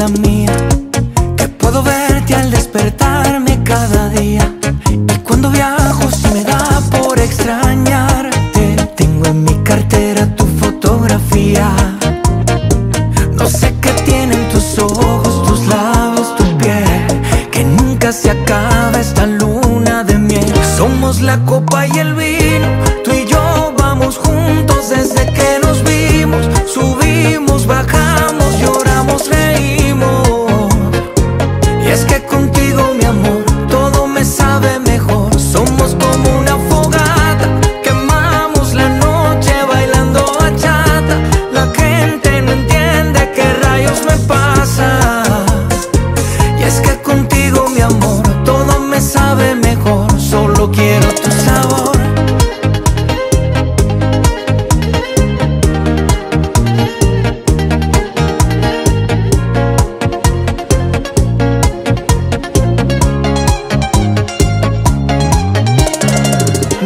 la mía, que puedo verte al despertarme cada día. Y cuando viajo si me da por extrañarte, tengo en mi cartera tu fotografía. No sé qué tienen tus ojos, tus labios, tu piel, que nunca se acaba esta luna de miel. Somos la copa y el vino, tú y yo vamos juntos desde sabe mejor. Solo quiero tu sabor.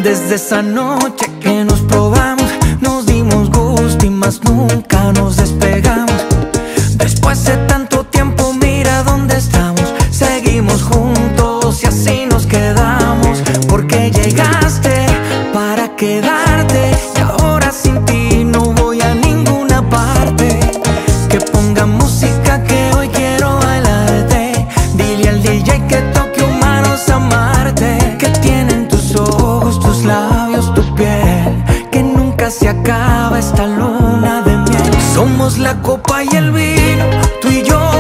Desde esa noche que nos probamos, nos dimos gusto y más nunca nos se acaba esta luna de miel. Somos la copa y el vino, tú y yo.